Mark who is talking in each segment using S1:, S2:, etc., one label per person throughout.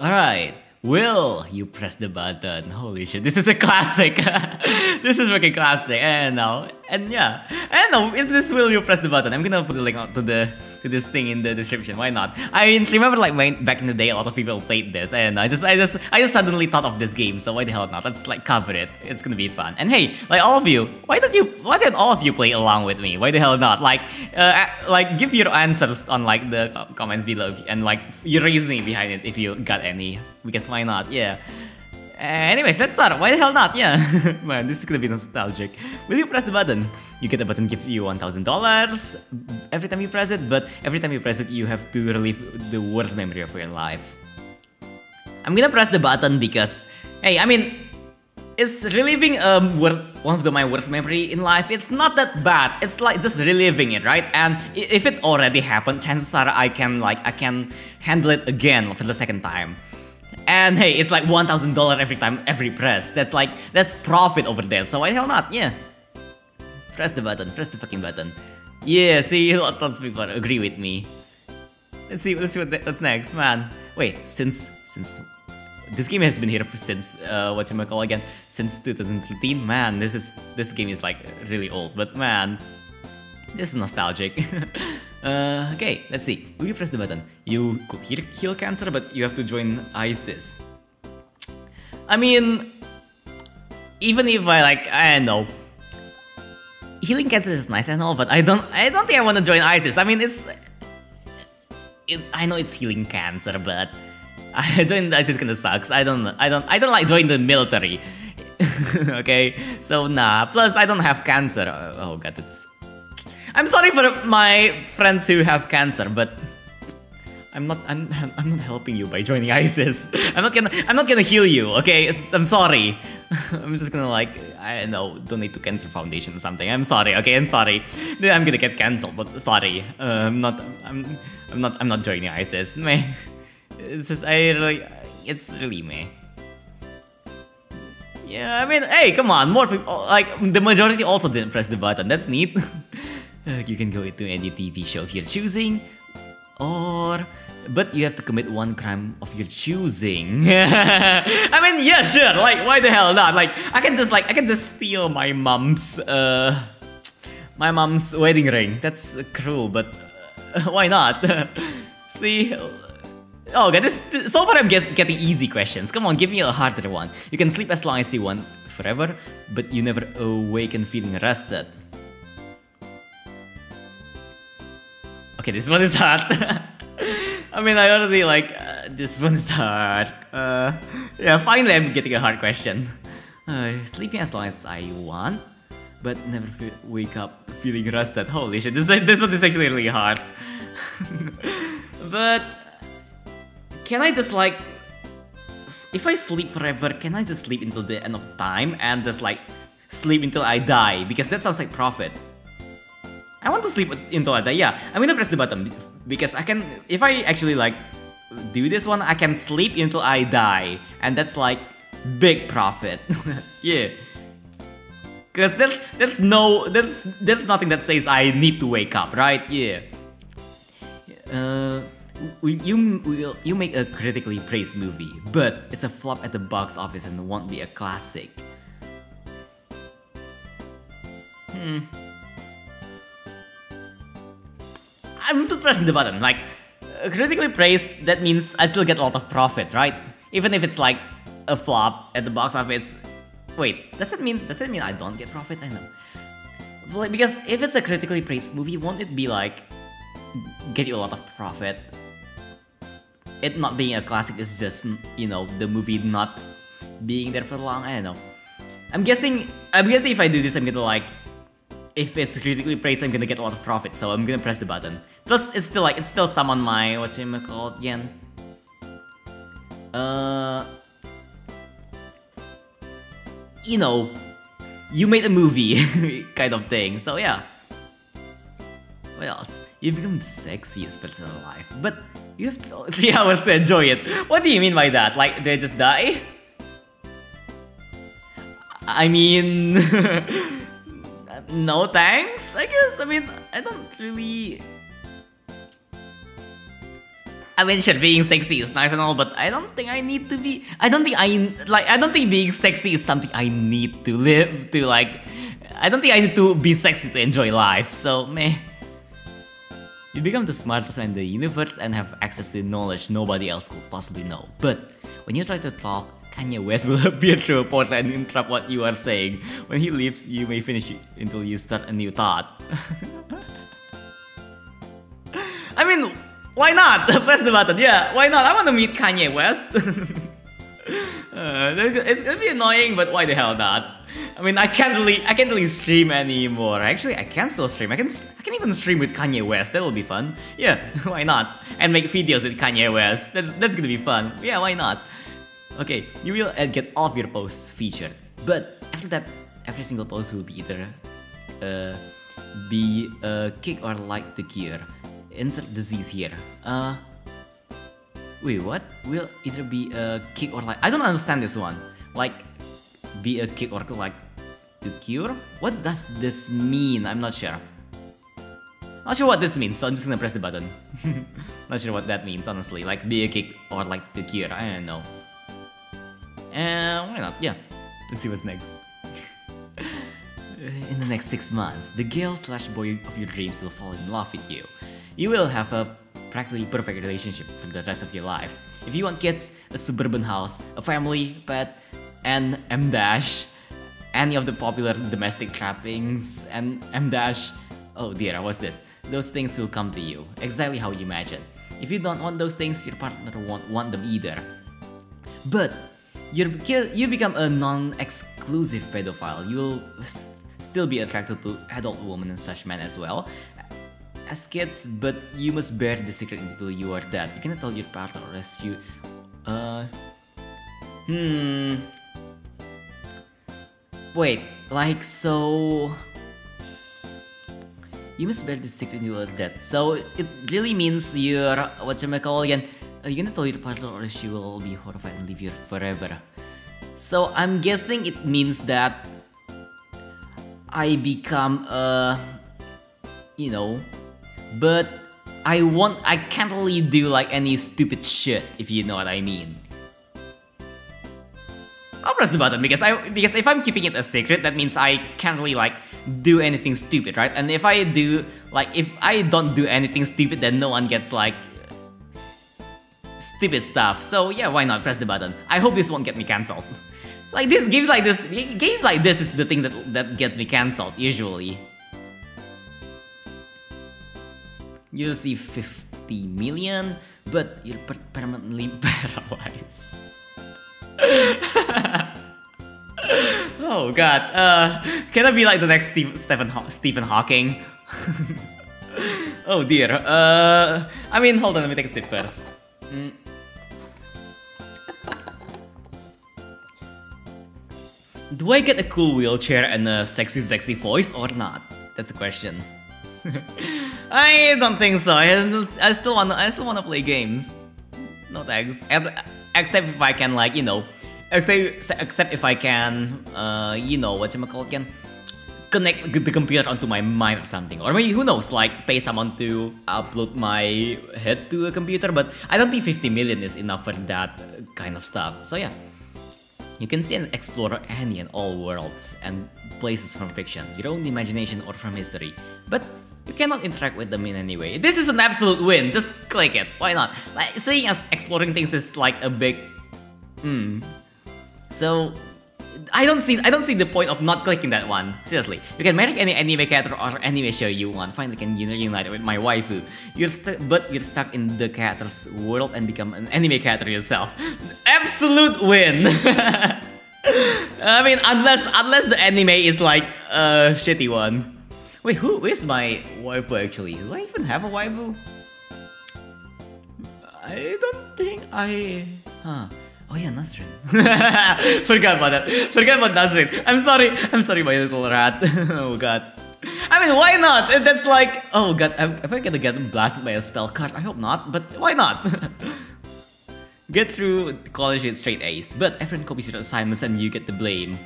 S1: Alright. Will you press the button? Holy shit, this is a classic. this is freaking classic. And now, and yeah, and now, if this will you press the button, I'm gonna put the link to the to this thing in the description. Why not? I mean remember like when, back in the day, a lot of people played this, and I just I just I just suddenly thought of this game. So why the hell not? Let's like cover it. It's gonna be fun. And hey, like all of you, why don't you? Why did all of you play along with me? Why the hell not? Like, uh, like give your answers on like the comments below and like your reasoning behind it if you got any. Because why not? Yeah. Anyways, let's start. Why the hell not? Yeah. Man, this is gonna be nostalgic. Will you press the button? You get a button give you $1,000 every time you press it, but every time you press it, you have to relive the worst memory of your life. I'm gonna press the button because, hey, I mean, it's reliving um, one of the, my worst memory in life. It's not that bad. It's like just reliving it, right? And if it already happened, chances are I can like I can handle it again for the second time. And hey, it's like $1,000 every time, every press. That's like, that's profit over there, so why hell not? Yeah. Press the button, press the fucking button. Yeah, see, lots of people agree with me. Let's see, let's see what what's next, man. Wait, since, since, this game has been here for, since, uh, what's my call again? Since 2013? Man, this is, this game is like really old, but man, this is nostalgic. uh, okay, let's see. Will you press the button? You could heal cancer, but you have to join ISIS. I mean, even if I like, I don't know. Healing cancer is nice and all, but I don't, I don't think I want to join ISIS. I mean, it's, it, I know it's healing cancer, but I join ISIS kinda sucks. I don't, I don't, I don't like joining the military. okay, so nah. Plus, I don't have cancer. Oh god, it's I'm sorry for my friends who have cancer, but I'm not I'm, I'm not helping you by joining ISIS. I'm not gonna I'm not gonna heal you, okay? I'm sorry. I'm just gonna like I don't know donate to Cancer Foundation or something. I'm sorry, okay? I'm sorry. I'm gonna get cancelled, but sorry. Uh, I'm not I'm I'm not I'm not joining ISIS. Meh. It's just I really it's really me. Yeah, I mean, hey, come on, more people like the majority also didn't press the button. That's neat. You can go into any TV show of your choosing, or but you have to commit one crime of your choosing. I mean, yeah, sure. Like, why the hell not? Like, I can just like I can just steal my mom's uh my mom's wedding ring. That's cruel, but uh, why not? See. Oh, okay, this, this, so far I'm get, getting easy questions. Come on, give me a harder one. You can sleep as long as you want forever, but you never awaken feeling rested. Okay, this one is hard. I mean, I already like, uh, this one is hard. Uh, yeah, finally I'm getting a hard question. Uh, sleeping as long as I want, but never wake up feeling rested. Holy shit, this, this one is actually really hard. but, can I just like, if I sleep forever, can I just sleep until the end of time and just like, sleep until I die? Because that sounds like profit. I want to sleep until I die. Yeah, I'm gonna press the button because I can. If I actually like do this one, I can sleep until I die, and that's like big profit. yeah. Cause that's that's no that's that's nothing that says I need to wake up, right? Yeah. Uh, you you make a critically praised movie, but it's a flop at the box office and won't be a classic. Hmm. I'm still pressing the button. Like, critically praised, that means I still get a lot of profit, right? Even if it's like a flop at the box office. Wait, does that mean does that mean I don't get profit? I know. Like, because if it's a critically praised movie, won't it be like get you a lot of profit? It not being a classic is just you know the movie not being there for long. I don't know. I'm guessing. I'm guessing if I do this, I'm gonna like if it's critically praised, I'm gonna get a lot of profit, so I'm gonna press the button. Plus, it's still like, it's still some on my, what's it called again? Uh... You know, you made a movie, kind of thing, so yeah. What else? You become the sexiest person alive, but you have 3 hours to enjoy it. What do you mean by that? Like, they just die? I mean... no thanks, I guess. I mean, I don't really... I mean, sure, being sexy is nice and all, but I don't think I need to be. I don't think I like. I don't think being sexy is something I need to live to like. I don't think I need to be sexy to enjoy life. So meh. You become the smartest man in the universe and have access to knowledge nobody else could possibly know. But when you try to talk, Kanye West will appear through a portal and interrupt what you are saying. When he leaves, you may finish until you start a new thought. I mean, why not? Press the button. Yeah, why not? I want to meet Kanye West. uh, it's gonna be annoying, but why the hell not? I mean, I can't really, I can't really stream anymore. Actually, I can still stream. I can, I can even stream with Kanye West. That'll be fun. Yeah, why not? And make videos with Kanye West. That's, that's gonna be fun. Yeah, why not? Okay, you will uh, get all of your posts featured. But after that, every single post will be either uh, be a kick or like the cure insert disease here. Uh, wait, what? Will either be a kick or like... I don't understand this one. Like, be a kick or like to cure? What does this mean? I'm not sure. Not sure what this means, so I'm just gonna press the button. not sure what that means, honestly. Like, be a kick or like to cure, I don't know. And uh, why not? Yeah. Let's see what's next. In the next six months, the girl slash boy of your dreams will fall in love with you you will have a practically perfect relationship for the rest of your life. If you want kids, a suburban house, a family, pet, and M dash, any of the popular domestic trappings, and M dash, oh dear, what's this? Those things will come to you, exactly how you imagine. If you don't want those things, your partner won't want them either. But you you become a non-exclusive pedophile. You'll still be attracted to adult women and such men as well, as kids, but you must bear the secret until you are dead. You cannot tell your partner unless you... Uh... Hmm... Wait, like so... You must bear the secret until you are dead. So it really means you're... what you Whatchamacallit again? Are you gonna tell your partner or she will be horrified and leave you forever? So I'm guessing it means that I become a, you know, but I want I can't really do like any stupid shit if you know what I mean. I'll press the button because I because if I'm keeping it a secret, that means I can't really like do anything stupid, right? And if I do like if I don't do anything stupid, then no one gets like stupid stuff. So yeah, why not press the button? I hope this won't get me cancelled. like this games like this games like this is the thing that that gets me cancelled usually. you see 50 million, but you're per permanently paralyzed. oh god, uh, can I be like the next Steve Stephen, Haw Stephen Hawking? oh dear, uh, I mean, hold on, let me take a sip first. Mm. Do I get a cool wheelchair and a sexy sexy voice or not? That's the question. I don't think so. I, still want I still want to play games. No thanks. Except if I can like you know, except except if I can uh you know what call again, connect the computer onto my mind or something. Or maybe who knows like pay someone to upload my head to a computer. But I don't think 50 million is enough for that kind of stuff. So yeah. You can see and explore any and all worlds and places from fiction, your own imagination or from history. But you cannot interact with them in any way. This is an absolute win, just click it, why not? Like, seeing us exploring things is like a big... Hmm. So, I don't see I don't see the point of not clicking that one. Seriously, you can marry any anime character or anime show you want. Finally, can unite with my waifu. You're but you're stuck in the character's world and become an anime character yourself. Absolute win. I mean, unless unless the anime is like a shitty one. Wait, who is my waifu actually? Do I even have a waifu? I don't think I... Huh. Oh yeah, Nazrin. Forgot about that. Forgot about Nazrin. I'm sorry. I'm sorry, my little rat. oh god. I mean, why not? That's like... Oh god, am, I gonna get blasted by a spell card? I hope not, but why not? get through college with straight A's, but everyone copies your assignments and you get the blame.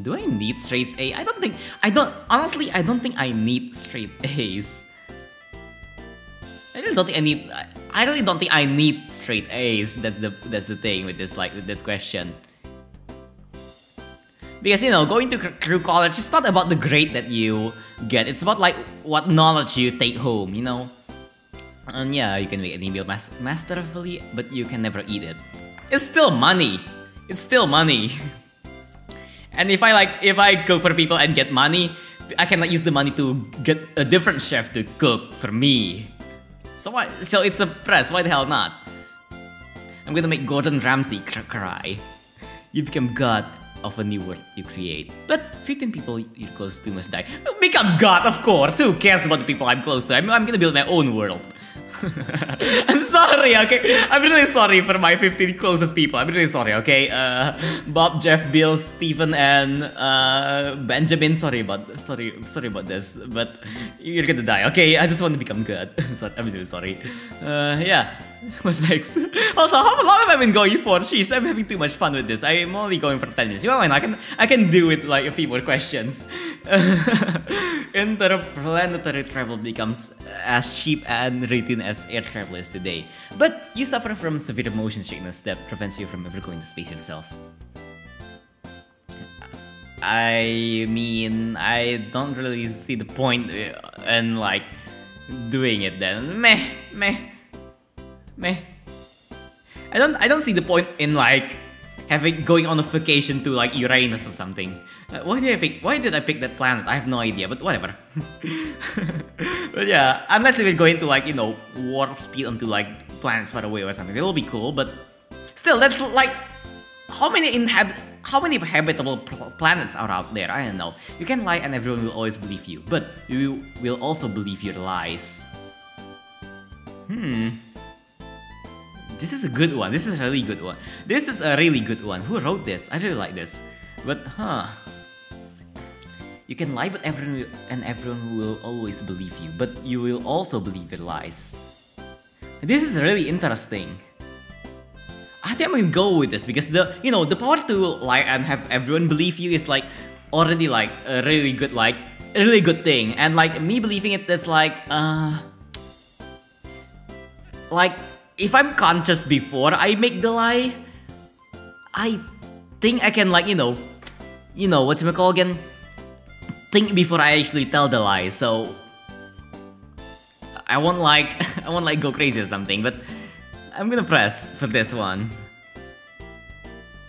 S1: Do I need straight A? I don't think, I don't, honestly, I don't think I need straight A's. I really don't think I need. I really don't think I need straight A's. That's the that's the thing with this like with this question. Because you know, going to through college, it's not about the grade that you get. It's about like what knowledge you take home. You know. And yeah, you can make an email mas masterfully, but you can never eat it. It's still money. It's still money. and if I like, if I cook for people and get money, I cannot use the money to get a different chef to cook for me. So why? So it's a press. Why the hell not? I'm gonna make Gordon Ramsay cry. You become god of a new world you create. But 15 people you're close to must die. Become god, of course. Who cares about the people I'm close to? I'm, I'm gonna build my own world. I'm sorry, okay? I'm really sorry for my 15 closest people. I'm really sorry, okay? Uh, Bob, Jeff, Bill, Stephen, and uh, Benjamin. Sorry about sorry sorry about this, but you're gonna die, okay? I just want to become good. I'm really sorry. Uh, yeah. What's next? Also, how long have I been going for? Jeez, I'm having too much fun with this. I'm only going for 10 minutes. You know, what I can I can do it like a few more questions. Interplanetary travel becomes as cheap and routine as air travel is today. But you suffer from severe motion sickness that prevents you from ever going to space yourself. I mean, I don't really see the point in like doing it then. Meh, meh, meh. I don't, I don't see the point in like having going on a vacation to like Uranus or something. Uh, why did I pick? Why did I pick that planet? I have no idea, but whatever. but yeah, unless we're going to like you know warp speed onto like planets far away or something, it will be cool. But still, that's like how many inhab how many habitable planets are out there? I don't know. You can lie and everyone will always believe you, but you will also believe your lies. Hmm. This is a good one. This is a really good one. This is a really good one. Who wrote this? I really like this. But, huh. You can lie, but everyone will, and everyone will always believe you. But you will also believe your lies. This is really interesting. I think I'm gonna go with this because the you know the power to lie and have everyone believe you is like already like a really good like a really good thing and like me believing it is like uh like if I'm conscious before I make the lie, I think I can like, you know, you know, what's call again? Think before I actually tell the lie, so I won't like, I won't like go crazy or something, but I'm gonna press for this one.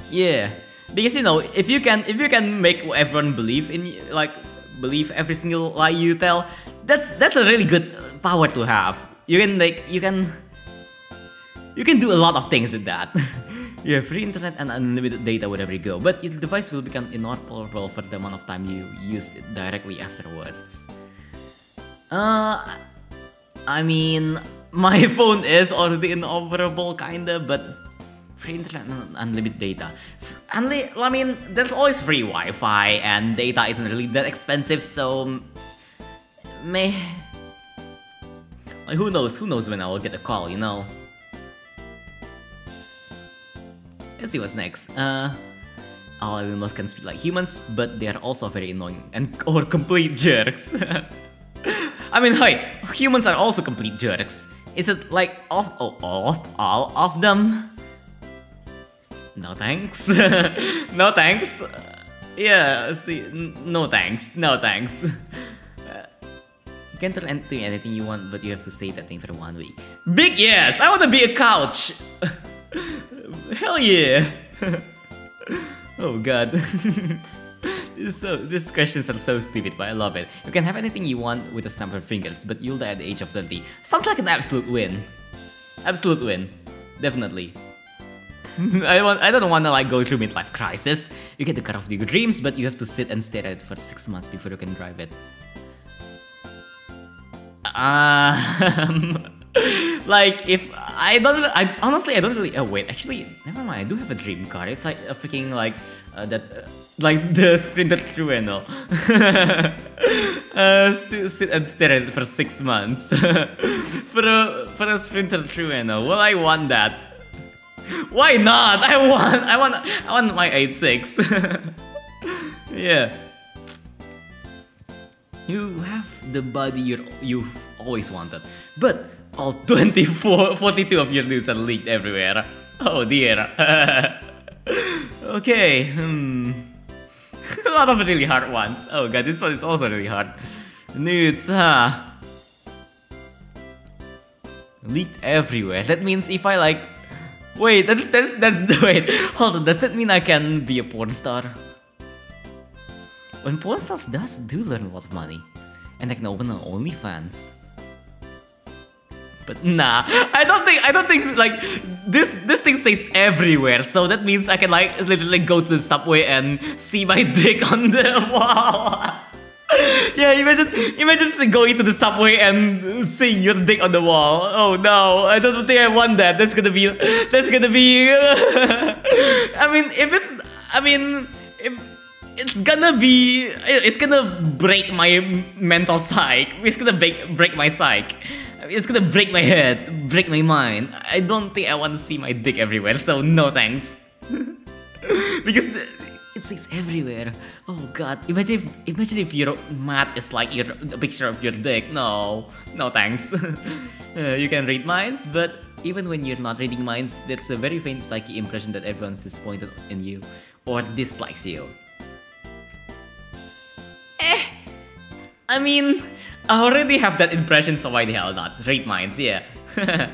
S1: Yeah, because you know, if you can, if you can make everyone believe in, like, believe every single lie you tell, that's that's a really good power to have. You can like, you can you can do a lot of things with that. you have free internet and unlimited data wherever you go, but your device will become inoperable for the amount of time you used it directly afterwards. Uh, I mean, my phone is already inoperable kinda, but free internet and unlimited data. Unli I mean, there's always free Wi-Fi and data isn't really that expensive, so meh. Like who knows? Who knows when I will get a call, you know? Let's see what's next. Uh, all animals can speak like humans, but they are also very annoying and or complete jerks. I mean, hey, humans are also complete jerks. Is it like of oh, all all of them? No thanks. no thanks. Yeah, see, no thanks. No thanks. You can turn into anything you want, but you have to stay that thing for one week. Big yes! I want to be a couch! Hell yeah! oh god. this so these questions are so stupid, but I love it. You can have anything you want with a snap of fingers, but you'll die at the age of 30. Sounds like an absolute win. Absolute win. Definitely. I want I don't wanna like go through midlife crisis. You get to cut off your dreams, but you have to sit and stare at it for six months before you can drive it. Um like if I don't, I honestly I don't really. Oh wait, actually, never mind. I do have a dream car. It's like a freaking like uh, that, uh, like the Sprinter Trueno. uh, still sit and stare at it for six months for a for a Sprinter Trueno. Well, I want that. Why not? I want, I want, I want my 8.6. yeah. You have the body you you've always wanted, but All 24, 42 of your news are leaked everywhere. Oh dear. okay, hmm. A lot of really hard ones. Oh god, this one is also really hard. Nudes, huh? Leaked everywhere. That means if I like... Wait, that's, that's, that's... Wait, hold on. Does that mean I can be a porn star? When porn stars does do learn a lot of money. And I can open an OnlyFans. But nah, I don't think I don't think like this this thing stays everywhere. So that means I can like literally go to the subway and see my dick on the wall. yeah, imagine imagine going to the subway and see your dick on the wall. Oh no, I don't think I want that. That's gonna be that's gonna be I mean if it's I mean if it's gonna be it's gonna break my mental psyche. It's gonna break break my psyche it's gonna break my head, break my mind. I don't think I want to see my dick everywhere, so no thanks. because it says everywhere. Oh god, imagine if imagine if your mat is like your a picture of your dick. No, no thanks. uh, you can read minds, but even when you're not reading minds, that's a very faint psyche impression that everyone's disappointed in you or dislikes you. Eh, I mean, I already have that impression, so why the hell not? Read minds, yeah.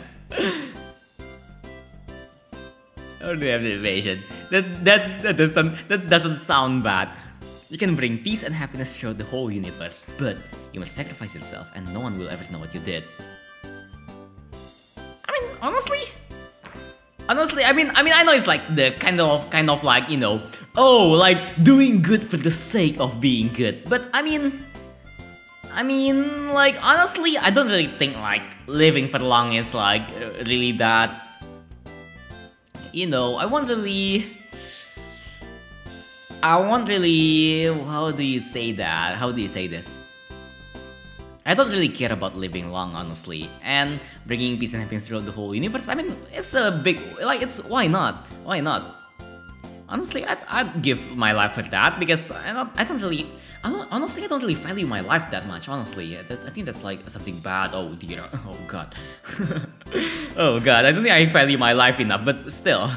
S1: already have the invasion. That that that doesn't that doesn't sound bad. You can bring peace and happiness throughout the whole universe, but you must sacrifice yourself, and no one will ever know what you did. I mean, honestly, honestly, I mean, I mean, I know it's like the kind of kind of like you know, oh, like doing good for the sake of being good, but I mean I mean, like, honestly, I don't really think, like, living for long is, like, really that... You know, I want really... I want really... How do you say that? How do you say this? I don't really care about living long, honestly. And bringing peace and happiness throughout the whole universe, I mean, it's a big... Like, it's... Why not? Why not? Honestly, I'd, I'd give my life for that, because I don't, I don't really honestly, I don't really value my life that much, honestly. I think that's like something bad. Oh dear. Oh god. oh god, I don't think I value my life enough, but still.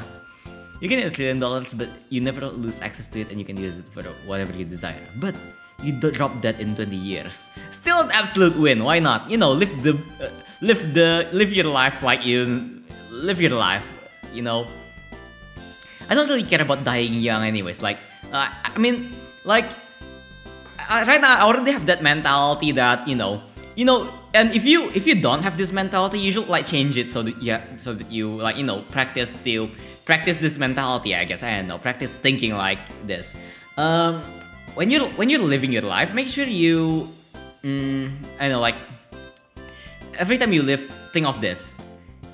S1: You can get a trillion dollars, but you never lose access to it and you can use it for whatever you desire. But you drop that in 20 years. Still an absolute win, why not? You know, live the, uh, live the, live your life like you, live your life, you know. I don't really care about dying young anyways, like, uh, I mean, like, right now I already have that mentality that you know, you know, and if you if you don't have this mentality, you should like change it so that yeah, so that you like you know practice to practice this mentality. I guess I don't know, practice thinking like this. Um, when you're when you're living your life, make sure you, mm, I know like every time you live, think of this.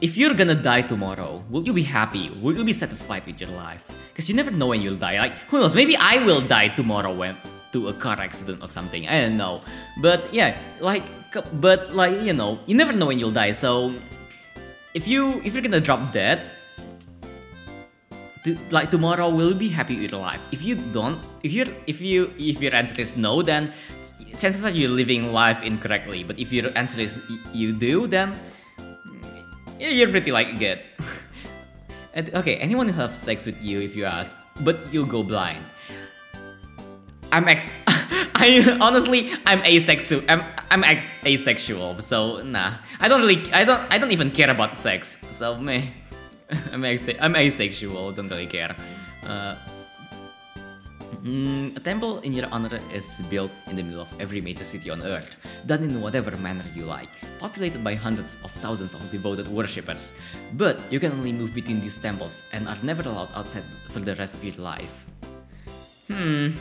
S1: If you're gonna die tomorrow, will you be happy? Will you be satisfied with your life? Because you never know when you'll die. Like, who knows? Maybe I will die tomorrow when to a car accident or something. I don't know. But yeah, like, but like, you know, you never know when you'll die. So if you, if you're gonna drop dead, to, like tomorrow will be happy with your life. If you don't, if you if you if your answer is no, then chances are you're living life incorrectly. But if your answer is you do, then you're pretty like good. okay, anyone who have sex with you if you ask, but you'll go blind. I'm ex. I honestly, I'm asexual. I'm I'm ex asexual. So nah, I don't really. I don't. I don't even care about sex. So meh. I'm ex. I'm asexual. Don't really care. Uh, mm, a temple in your honor is built in the middle of every major city on Earth, done in whatever manner you like, populated by hundreds of thousands of devoted worshippers. But you can only move between these temples and are never allowed outside for the rest of your life. Hmm.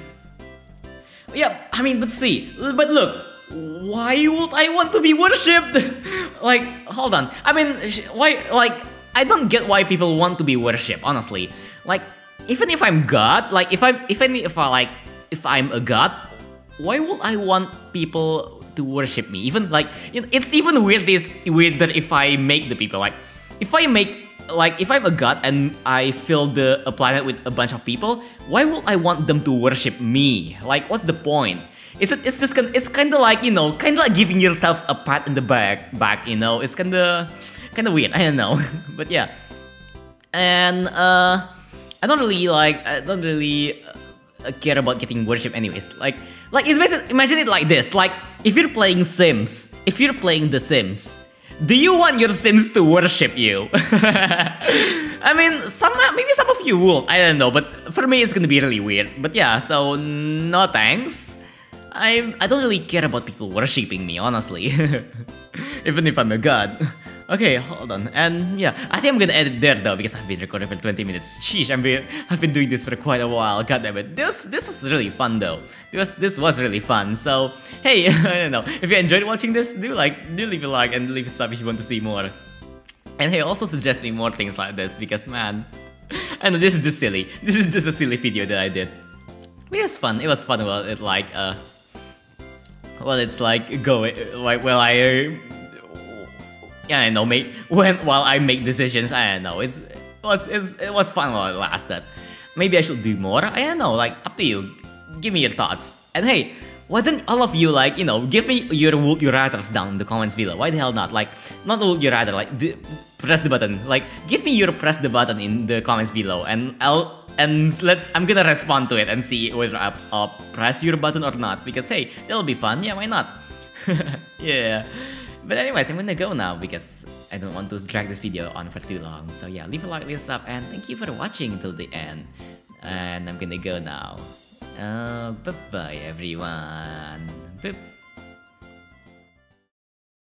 S1: Yeah, I mean, but see, but look, why would I want to be worshipped? like, hold on. I mean, why, like, I don't get why people want to be worshipped, honestly. Like, even if I'm God, like, if I'm, if any, if I, like, if I'm a God, why would I want people to worship me? Even, like, it's even weird, is weirder if I make the people, like, if I make like if I'm a god and I fill the a planet with a bunch of people, why would I want them to worship me? Like what's the point? it's it's just it's kind of like you know kind of like giving yourself a pat in the back back you know? It's kind of kind of weird I don't know. But yeah. And uh I don't really like I don't really uh, care about getting worship anyways. Like like basically imagine it like this. Like if you're playing Sims if you're playing The Sims do you want your Sims to worship you? I mean, some maybe some of you will. I don't know, but for me it's gonna be really weird. But yeah, so no thanks. I I don't really care about people worshipping me, honestly. Even if I'm a god. Okay, hold on. And yeah, I think I'm gonna edit there though because I've been recording for 20 minutes. Sheesh, I've been I've been doing this for quite a while. God damn it. This this was really fun though. This this was really fun. So hey, I don't know. If you enjoyed watching this, do like do leave a like and leave a sub if you want to see more. And hey, also suggest me more things like this because man, I know this is just silly. This is just a silly video that I did. But it was fun. It was fun while it like uh well it's like going like well I I know, make when while I make decisions, I don't know. It's it was it's, it was fun while it lasted. Maybe I should do more. I don't know. Like up to you. Give me your thoughts. And hey, why don't all of you like you know give me your would you rather's down in the comments below? Why the hell not? Like not would you rather like press the button. Like give me your press the button in the comments below, and I'll and let's I'm gonna respond to it and see whether I press your button or not. Because hey, that'll be fun. Yeah, why not? yeah. But anyways, I'm gonna go now because I don't want to drag this video on for too long. So yeah, leave a like, leave a sub, and thank you for watching until the end. And I'm gonna go now. Uh, bye bye everyone. Bye.